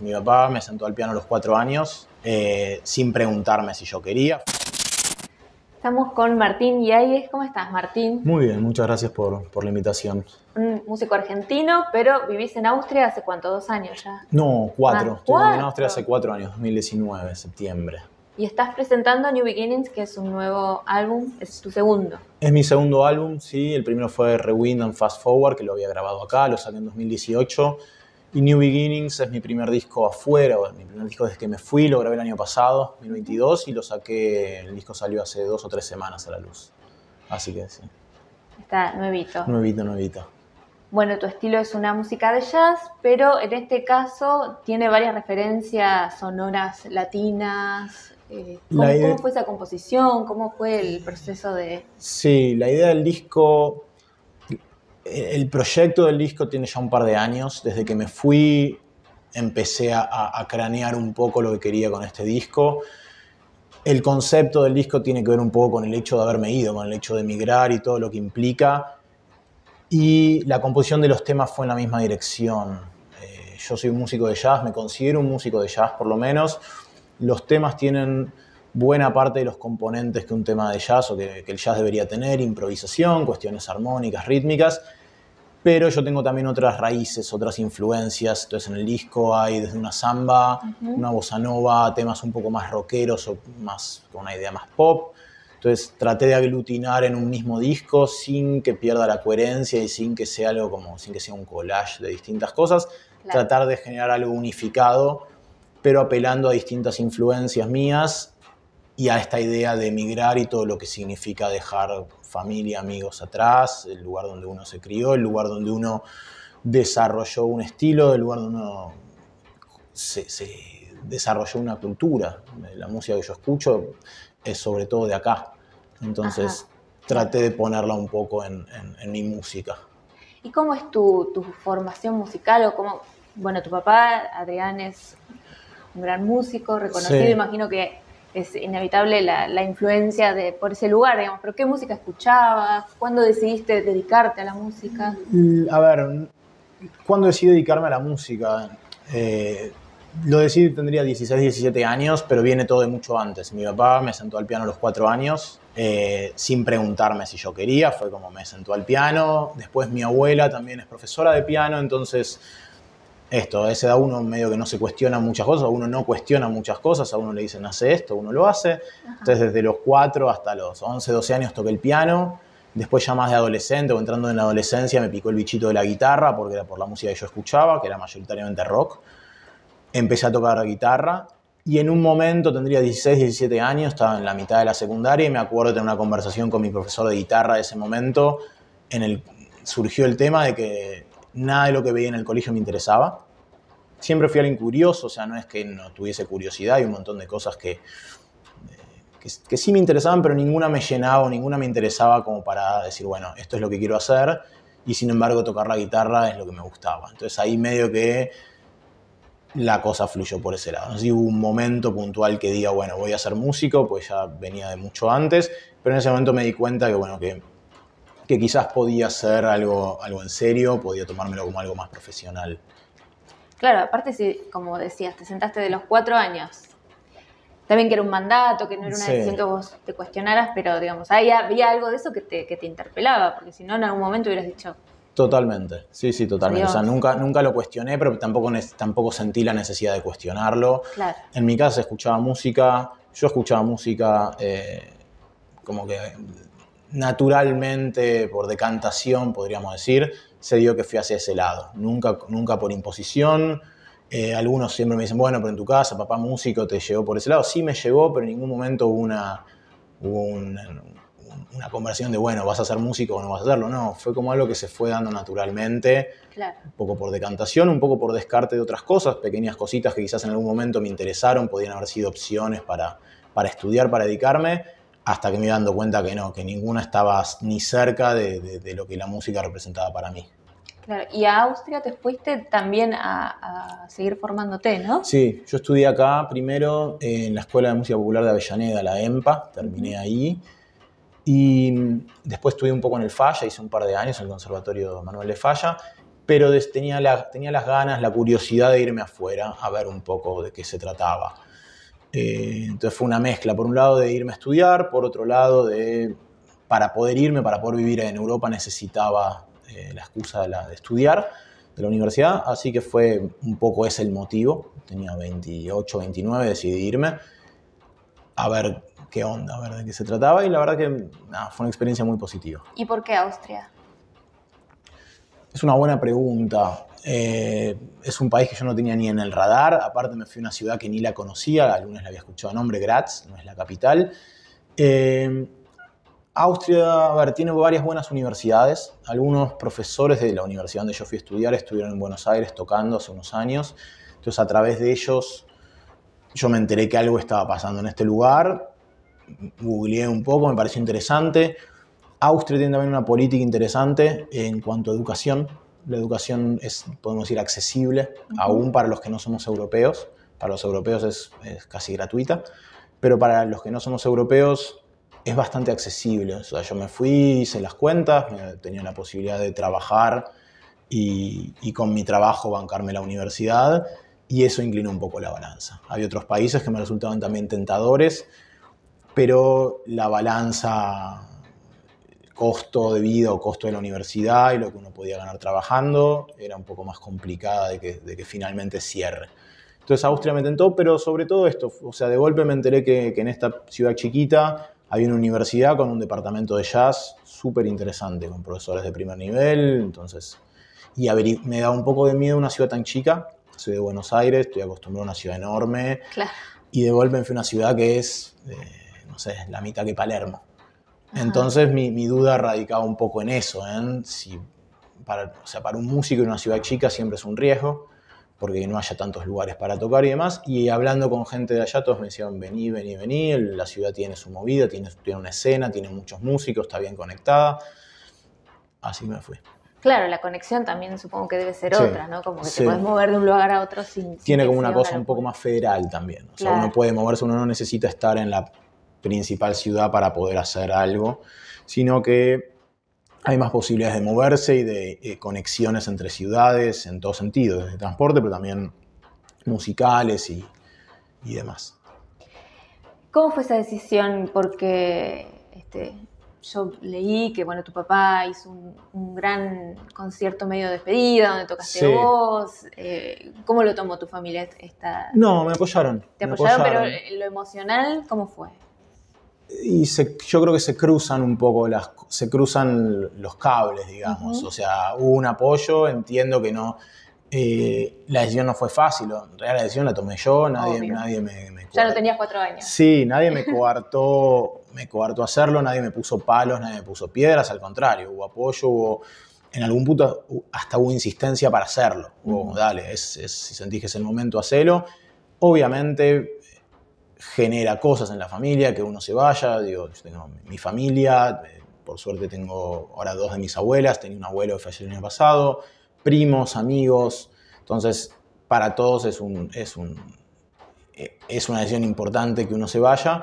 Mi papá me sentó al piano a los cuatro años eh, sin preguntarme si yo quería. Estamos con Martín Yáñez. ¿Cómo estás, Martín? Muy bien, muchas gracias por, por, la invitación. Un músico argentino, pero vivís en Austria hace cuánto, dos años ya. No, cuatro. Ah, Estoy en Austria hace cuatro años, 2019, septiembre. Y estás presentando New Beginnings, que es un nuevo álbum, es tu segundo. Es mi segundo álbum, sí. El primero fue Rewind and Fast Forward, que lo había grabado acá, lo saqué en 2018. Y New Beginnings es mi primer disco afuera, mi primer disco desde que me fui, lo grabé el año pasado, 2022, y lo saqué, el disco salió hace dos o tres semanas a la luz. Así que sí. Está nuevito. Nuevito, nuevito. Bueno, tu estilo es una música de jazz, pero en este caso tiene varias referencias sonoras latinas. Eh, ¿cómo, fue esa composición? ¿Cómo fue el proceso de...? Sí, la idea del disco el proyecto del disco tiene ya un par de años. Desde que me fui empecé a, cranear un poco lo que quería con este disco. El concepto del disco tiene que ver un poco con el hecho de haberme ido, con el hecho de emigrar y todo lo que implica. Y la composición de los temas fue en la misma dirección. Eh, yo soy un músico de jazz, me considero un músico de jazz por lo menos. Los temas tienen buena parte de los componentes que un tema de jazz o que, el jazz debería tener, improvisación, cuestiones armónicas, rítmicas, pero yo tengo también otras raíces, otras influencias. Entonces en el disco hay desde una samba, una bossa nova, temas un poco más rockeros o más con una idea más pop. Entonces traté de aglutinar en un mismo disco sin que pierda la coherencia y sin que sea algo como, sin que sea un collage de distintas cosas. Tratar de generar algo unificado, pero apelando a distintas influencias mías y a esta idea de emigrar y todo lo que significa dejar familia, amigos atrás, el lugar donde uno se crió, el lugar donde uno desarrolló un estilo, el lugar donde uno se, desarrolló una cultura. La música que yo escucho es sobre todo de acá. Entonces traté de ponerla un poco en, mi música. ¿Y cómo es tu, formación musical? O cómo, bueno, tu papá, Adrián, es un gran músico, reconocido, imagino que es inevitable la, influencia de, por ese lugar, digamos, pero ¿qué música escuchabas? ¿Cuándo decidiste dedicarte a la música? Mm, a ver, ¿cuándo decidí dedicarme a la música? Eh, lo decidí, tendría 16, 17 años, pero viene todo de mucho antes. Mi papá me sentó al piano a los 4 años, eh, sin preguntarme si yo quería, fue como me sentó al piano. Después mi abuela también es profesora de piano, entonces esto, a esa edad uno medio que no se cuestiona muchas cosas, uno no cuestiona muchas cosas, a uno le dicen hace esto, uno lo hace. Entonces desde los 4 hasta los 11, 12 años toqué el piano, después ya más de adolescente o entrando en la adolescencia me picó el bichito de la guitarra porque era por la música que yo escuchaba, que era mayoritariamente rock. Empecé a tocar la guitarra y en un momento, tendría 16, 17 años, estaba en la mitad de la secundaria y me acuerdo de tener una conversación con mi profesor de guitarra de ese momento en el surgió el tema de que nada de lo que veía en el colegio me interesaba. Siempre fui alguien curioso, o sea, no es que no tuviese curiosidad, hay un montón de cosas que, que, sí me interesaban, pero ninguna me llenaba o ninguna me interesaba como para decir, bueno, esto es lo que quiero hacer, y sin embargo tocar la guitarra es lo que me gustaba. Entonces ahí medio que la cosa fluyó por ese lado. Si hubo un momento puntual que diga, bueno, voy a ser músico, pues ya venía de mucho antes, pero en ese momento me di cuenta que, bueno, que que quizás podía ser algo, algo en serio, podía tomármelo como algo más profesional. Claro, aparte si, como decías, te sentaste de los cuatro años, también que era un mandato, que no era una decisión que vos te cuestionaras, pero digamos, había, había algo de eso que te, que te interpelaba, porque si no en algún momento hubieras dicho... Totalmente, sí, sí, totalmente. O sea, nunca, nunca lo cuestioné, pero tampoco, tampoco sentí la necesidad de cuestionarlo. Claro. En mi casa escuchaba música, yo escuchaba música eh, como que naturalmente, por decantación, podríamos decir, se dio que fui hacia ese lado. Nunca, nunca por imposición. Eh, algunos siempre me dicen, bueno, pero en tu casa, papá músico, te llevó por ese lado. Sí me llevó, pero en ningún momento hubo una, una, conversión de, bueno, vas a ser músico o no vas a hacerlo. No, fue como algo que se fue dando naturalmente. Un poco por decantación, un poco por descarte de otras cosas, pequeñas cositas que quizás en algún momento me interesaron, podían haber sido opciones para, para estudiar, para dedicarme hasta que me iba dando cuenta que no, que ninguna estaba ni cerca de, lo que la música representaba para mí. Claro, y a Austria te fuiste también a, seguir formándote, ¿no? Sí, yo estudié acá primero en la Escuela de Música Popular de Avellaneda, la EMPA, terminé ahí. Y después estudié un poco en el Falla, hice un par de años en el Conservatorio Manuel de Falla, pero tenía, tenía las ganas, la curiosidad de irme afuera a ver un poco de qué se trataba. Eh, entonces fue una mezcla, por un lado de irme a estudiar, por otro lado de, para poder irme, para poder vivir en Europa necesitaba eh, la excusa de, la, de, estudiar de la universidad, así que fue un poco ese el motivo. Tenía 28, 29, decidí irme a ver qué onda, a ver de qué se trataba y la verdad que fue una experiencia muy positiva. ¿Y por qué Austria? Es una buena pregunta. Eh, es un país que yo no tenía ni en el radar. Aparte me fui a una ciudad que ni la conocía. Algunos la había escuchado nombre, Graz, no es la capital. Eh, Austria, a ver, tiene varias buenas universidades. Algunos profesores de la universidad donde yo fui a estudiar estuvieron en Buenos Aires tocando hace unos años. Entonces a través de ellos yo me enteré que algo estaba pasando en este lugar. Googleé un poco, me pareció interesante. Austria tiene también una política interesante en cuanto a educación. La educación es, podemos decir, accesible, aún para los que no somos europeos. Para los europeos es, casi gratuita, pero para los que no somos europeos es bastante accesible. O sea, yo me fui, hice las cuentas, tenía la posibilidad de trabajar y, y, con mi trabajo bancarme la universidad y eso inclinó un poco la balanza. Hay otros países que me resultaban también tentadores, pero la balanza costo de vida o costo de la universidad y lo que uno podía ganar trabajando era un poco más complicada de que, finalmente cierre. Entonces Austria me tentó, pero sobre todo esto, o sea, de golpe me enteré que, en esta ciudad chiquita hay una universidad con un departamento de jazz súper interesante, con profesores de primer nivel, entonces, y me da un poco de miedo una ciudad tan chica, soy de Buenos Aires, estoy acostumbrado a una ciudad enorme, y de golpe fui a una ciudad que es, eh, no sé, la mitad que Palermo. Entonces mi, mi, duda radicaba un poco en eso, en si para, o sea, para un músico en una ciudad chica siempre es un riesgo, porque no haya tantos lugares para tocar y demás. Y hablando con gente de allá, todos me decían, vení, vení, vení, la ciudad tiene su movida, tiene, tiene una escena, tiene muchos músicos, está bien conectada. Así me fui. Claro, la conexión también supongo que debe ser otra, ¿no? Como que te puedes mover de un lugar a otro sin... Tiene como una cosa un poco más federal también. O sea, uno puede moverse, uno no necesita estar en la principal ciudad para poder hacer algo, sino que hay más posibilidades de moverse y de eh, conexiones entre ciudades en todo sentido, desde transporte, pero también musicales y, demás. ¿Cómo fue esa decisión? Porque este, yo leí que bueno, tu papá hizo un, gran concierto medio de despedida donde tocaste vos. Eh, ¿Cómo lo tomó tu familia? Esta... No, me apoyaron. Te apoyaron, pero lo emocional, ¿cómo fue? Y yo creo que se cruzan un poco las, se cruzan los cables, digamos. O sea, hubo un apoyo, entiendo que no, eh, la decisión no fue fácil, en realidad la decisión la tomé yo, nadie, nadie me, me Ya no tenías cuatro años. Sí, nadie me coartó, me coartó hacerlo, nadie me puso palos, nadie me puso piedras, al contrario, hubo apoyo, hubo, en algún punto hasta hubo insistencia para hacerlo. Hubo, dale, es, si sentís que es el momento, hacelo. Obviamente genera cosas en la familia, que uno se vaya, digo, yo tengo mi familia, eh, por suerte tengo ahora dos de mis abuelas, tenía un abuelo que falleció el año pasado, primos, amigos, entonces para todos es, un, es, un, eh, es una decisión importante que uno se vaya,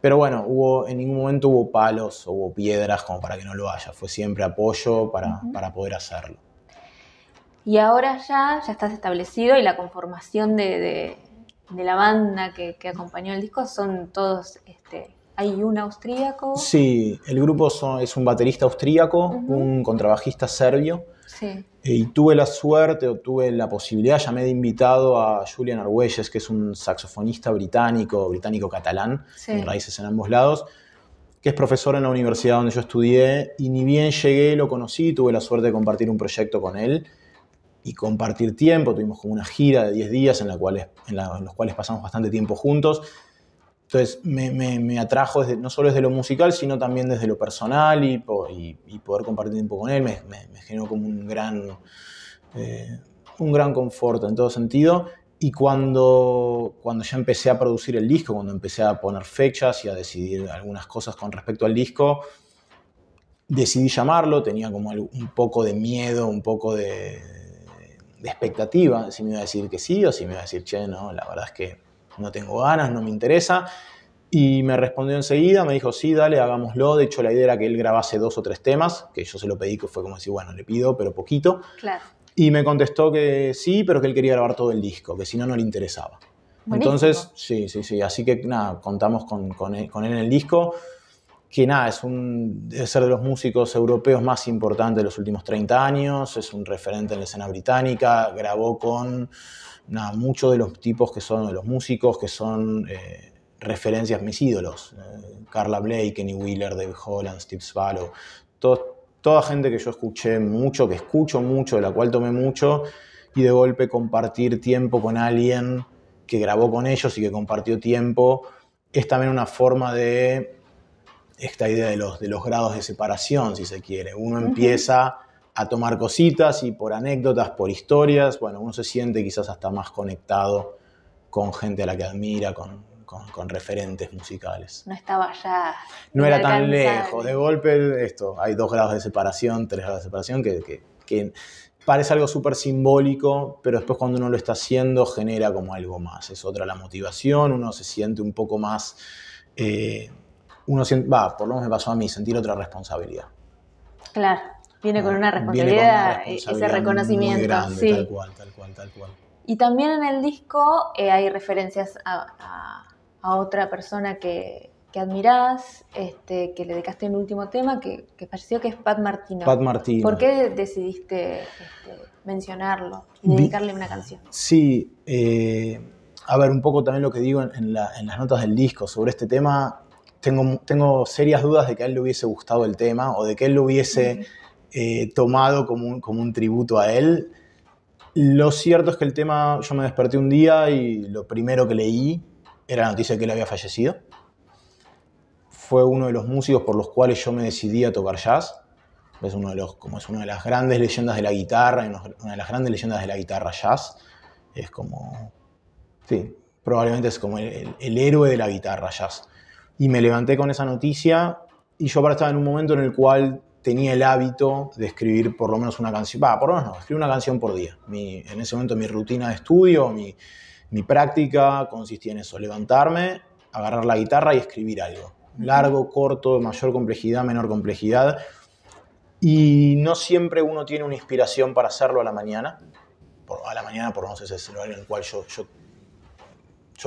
pero bueno, hubo, en ningún momento hubo palos o hubo piedras como para que no lo haya, fue siempre apoyo para, para poder hacerlo. Y ahora ya, ya estás establecido y la conformación de de la banda que, acompañó el disco son todos, este, hay un austríaco. Sí, el grupo es un baterista austríaco, un contrabajista serbio. Sí. Eh, y tuve la suerte o tuve la posibilidad, llamé de invitado a Julian Argüelles, que es un saxofonista británico, británico-catalán, con raíces en ambos lados, que es profesor en la universidad donde yo estudié, y ni bien llegué, lo conocí, tuve la suerte de compartir un proyecto con él y compartir tiempo. Tuvimos como una gira de 10 días en, la cual, en, los cuales pasamos bastante tiempo juntos. Entonces me, me, atrajo desde, no solo desde lo musical, sino también desde lo personal y, y, poder compartir tiempo con él me, me generó como un gran, eh, un gran confort en todo sentido. Y cuando, cuando ya empecé a producir el disco, cuando empecé a poner fechas y a decidir algunas cosas con respecto al disco, decidí llamarlo, tenía como un poco de miedo, un poco de, de expectativa, si me iba a decir que sí o si me iba a decir, che, no, la verdad es que no tengo ganas, no me interesa. Y me respondió enseguida, me dijo, sí, dale, hagámoslo. De hecho, la idea era que él grabase dos o tres temas, que yo se lo pedí, que fue como decir, bueno, le pido, pero poquito. Claro. Y me contestó que sí, pero que él quería grabar todo el disco, que si no, no le interesaba. Entonces, sí, sí, sí. Así que nada, contamos con, con, él, en el disco, que nada, es un, ser de los músicos europeos más importantes de los últimos 30 años, es un referente en la escena británica, grabó con nada, muchos de los tipos que son, de los músicos que son eh, referencias, mis ídolos. Eh, Carla Blake, Kenny Wheeler, Dave Holland, Steve Swallow, toda gente que yo escuché mucho, que escucho mucho, de la cual tomé mucho, y de golpe compartir tiempo con alguien que grabó con ellos y que compartió tiempo, es también una forma de esta idea de los, de los grados de separación, si se quiere. Uno empieza a tomar cositas y por anécdotas, por historias, bueno, uno se siente quizás hasta más conectado con gente a la que admira, con, con, referentes musicales. No estaba ya. No era tan lejos. De golpe, esto, hay dos grados de separación, tres grados de separación, que, que, que parece algo súper simbólico, pero después cuando uno lo está haciendo genera como algo más. Es otra la motivación, uno se siente un poco más. Eh, uno siente, va, por lo menos me pasó a mí, sentir otra responsabilidad. Claro, viene con una responsabilidad, ese reconocimiento. sí. Tal cual, tal cual, tal cual. Y también en el disco eh, hay referencias a, a otra persona que, que admirás, este, que le dedicaste un último tema, que, que, falleció, que es Pat Martino. Pat Martino. ¿Por qué decidiste este, mencionarlo y dedicarle una canción? Sí, eh, a ver, un poco también lo que digo en, las notas del disco sobre este tema. Tengo, tengo serias dudas de que a él le hubiese gustado el tema o de que él lo hubiese eh, tomado como un, como un tributo a él. Lo cierto es que el tema, yo me desperté un día y lo primero que leí era la noticia de que él había fallecido. Fue uno de los músicos por los cuales yo me decidí a tocar jazz. Es uno de los, como es una de las grandes leyendas de la guitarra, una de las grandes leyendas de la guitarra jazz. Es como, sí, probablemente es como el, héroe de la guitarra jazz. Y me levanté con esa noticia y yo ahora estaba en un momento en el cual tenía el hábito de escribir por lo menos una canción, va, por lo menos no, escribir una canción por día. en ese momento mi rutina de estudio, mi, mi práctica consistía en eso, levantarme, agarrar la guitarra y escribir algo. Largo, corto, mayor complejidad, menor complejidad. Y no siempre uno tiene una inspiración para hacerlo a la mañana. a la mañana, por no sé es el horario en el cual yo, yo,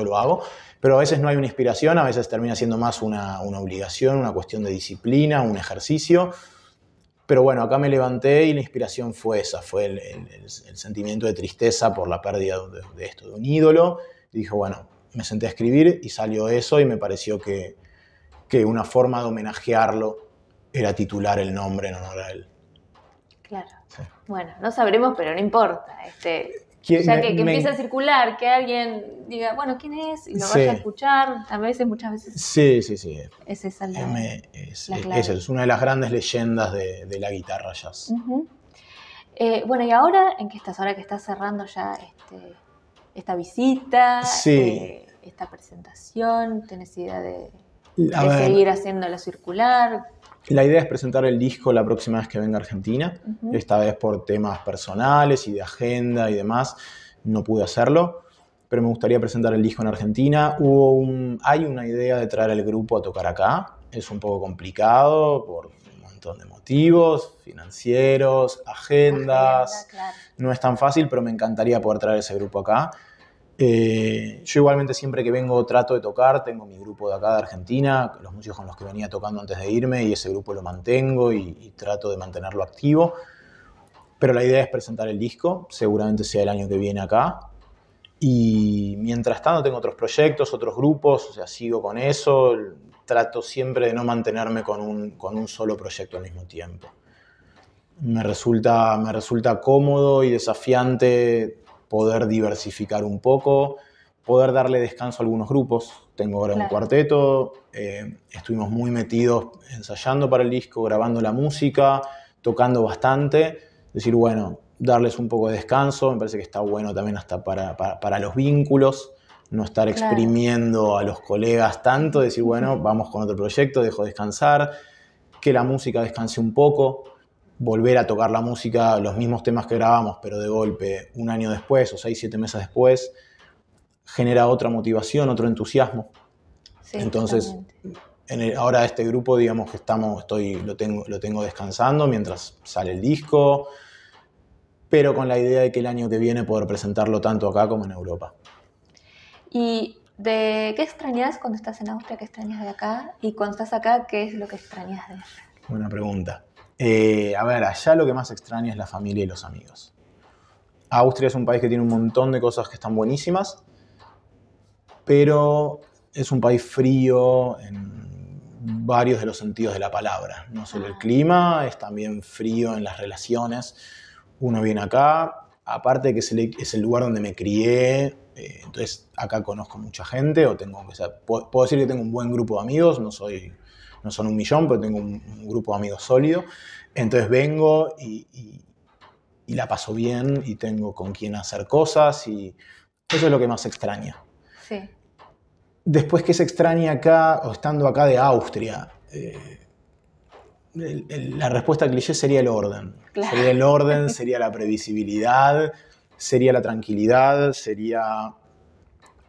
lo hago. Pero a veces no hay una inspiración, a veces termina siendo más una, una obligación, una cuestión de disciplina, un ejercicio. Pero bueno, acá me levanté y la inspiración fue esa, fue el, sentimiento de tristeza por la pérdida de, esto, de un ídolo. Y dije, bueno, me senté a escribir y salió eso y me pareció que, que una forma de homenajearlo era titular el nombre en honor a él. Claro. Bueno, no sabremos, pero no importa. Este, ya que, empiece a circular, que alguien diga, bueno, ¿quién es? Y lo vaya a escuchar, a veces, muchas veces. Sí, sí, sí. Es esa la, es, es, una de las grandes leyendas de, la guitarra jazz. Eh, bueno, y ahora, ¿en qué estás? Ahora que estás cerrando ya este, esta visita, eh, esta presentación, ¿tenés idea de, seguir haciéndola circular? La idea es presentar el disco la próxima vez que venga a Argentina. Esta vez por temas personales y de agenda y demás no pude hacerlo, pero me gustaría presentar el disco en Argentina. Hubo un, hay una idea de traer el grupo a tocar acá. Es un poco complicado por un montón de motivos, financieros, agendas. No es tan fácil, pero me encantaría poder traer ese grupo acá. Eh, yo igualmente siempre que vengo trato de tocar, tengo mi grupo de acá de Argentina, los músicos con los que venía tocando antes de irme y ese grupo lo mantengo y, trato de mantenerlo activo. Pero la idea es presentar el disco, seguramente sea el año que viene acá. Y mientras tanto tengo otros proyectos, otros grupos, o sea, sigo con eso, trato siempre de no mantenerme con un, con un solo proyecto al mismo tiempo. Me resulta, me resulta cómodo y desafiante poder diversificar un poco, poder darle descanso a algunos grupos. Tengo ahora un cuarteto, eh, estuvimos muy metidos ensayando para el disco, grabando la música, tocando bastante. Decir, bueno, darles un poco de descanso, me parece que está bueno también hasta para, para, los vínculos, no estar exprimiendo a los colegas tanto, decir, bueno, vamos con otro proyecto, dejo descansar, que la música descanse un poco, volver a tocar la música, los mismos temas que grabamos, pero de golpe, un año después o seis, siete meses después, genera otra motivación, otro entusiasmo. Entonces, en ahora este grupo, digamos que estamos, estoy, lo, tengo, lo tengo descansando mientras sale el disco. pero con la idea de que el año que viene poder presentarlo tanto acá como en Europa. ¿Y de qué extrañas cuando estás en Austria? ¿Qué extrañas de acá? Y cuando estás acá, ¿qué es lo que extrañas de allá? Buena pregunta. Eh, a ver, allá lo que más extraño es la familia y los amigos. Austria es un país que tiene un montón de cosas que están buenísimas, pero es un país frío en varios de los sentidos de la palabra. No solo el clima, es también frío en las relaciones. Uno viene acá, aparte que es el, lugar donde me crié, eh, entonces acá conozco mucha gente, o tengo, puedo, decir que tengo un buen grupo de amigos, no, soy, no son un millón, pero tengo un, grupo de amigos sólido. Entonces vengo y, y, la paso bien y tengo con quien hacer cosas y eso es lo que más extraña. Sí. Después que se extraña acá, o estando acá de Austria, eh, la respuesta cliché sería el orden. Sería el orden, sería la previsibilidad, sería la tranquilidad, sería,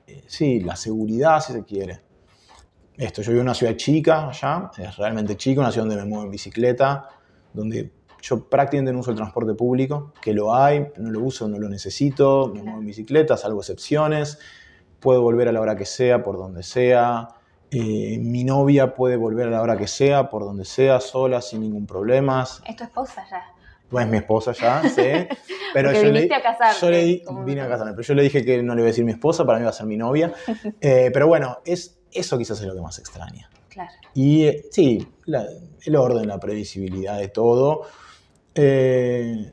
eh, sí, la seguridad, si se quiere. Esto, yo vivo en una ciudad chica allá, es realmente chica, una ciudad donde me muevo en bicicleta, donde yo prácticamente no uso el transporte público, que lo hay, no lo uso, no lo necesito, me muevo en bicicleta, salvo excepciones puedo volver a la hora que sea, por donde sea. Eh, mi novia puede volver a la hora que sea, por donde sea, sola, sin ningún problema. ¿Es tu esposa ya? Pues es mi esposa ya, sí. Pero yo viniste le, a. Yo le, vine a casarme, pero yo le dije que no le iba a decir mi esposa, para mí iba a ser mi novia. Eh, pero bueno, es, eso quizás es lo que más extraña. Claro. Y eh, sí, el orden, la previsibilidad de todo. en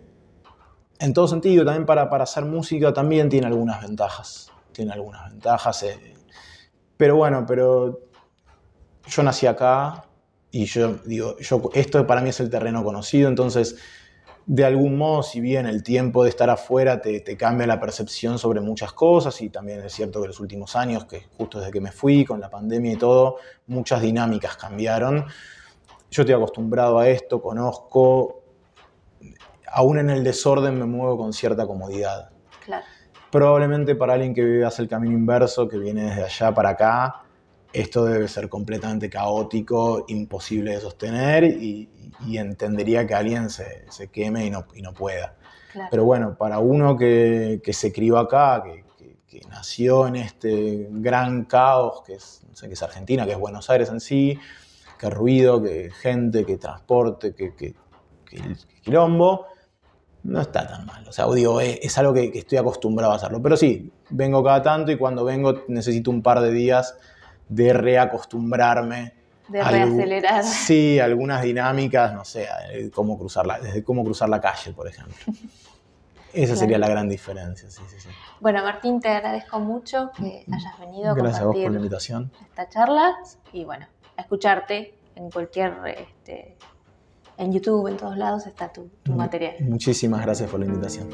todo sentido, también para, para hacer música también tiene algunas ventajas tiene algunas ventajas. Eh, pero bueno, pero yo nací acá y yo digo, yo, esto para mí es el terreno conocido, entonces de algún modo, si bien el tiempo de estar afuera te, cambia la percepción sobre muchas cosas, y también es cierto que los últimos años, que justo desde que me fui, con la pandemia y todo, muchas dinámicas cambiaron. Yo estoy acostumbrado a esto, conozco, aún en el desorden me muevo con cierta comodidad. Claro. Probablemente para alguien que vive hace el camino inverso, que viene desde allá para acá, esto debe ser completamente caótico, imposible de sostener y, entendería que alguien se, queme y no, y no pueda. Pero bueno, para uno que, se crió acá, que, nació en este gran caos que es, sé, que es Argentina, que es Buenos Aires en sí, que ruido, que gente, que transporte, que, que quilombo, no está tan mal. O sea, digo, es, algo que, estoy acostumbrado a hacerlo. Pero sí, vengo cada tanto y cuando vengo necesito un par de días de reacostumbrarme. De reacelerar. sí, algunas dinámicas, no sé, cómo cruzar la, desde cómo cruzar la calle, por ejemplo. Esa sería la gran diferencia, sí, sí, sí. Bueno, Martín, te agradezco mucho que hayas venido Gracias a vos por la invitación. esta charla y bueno, a escucharte en cualquier este, en YouTube, en todos lados está tu, tu material. Muchísimas gracias por la invitación.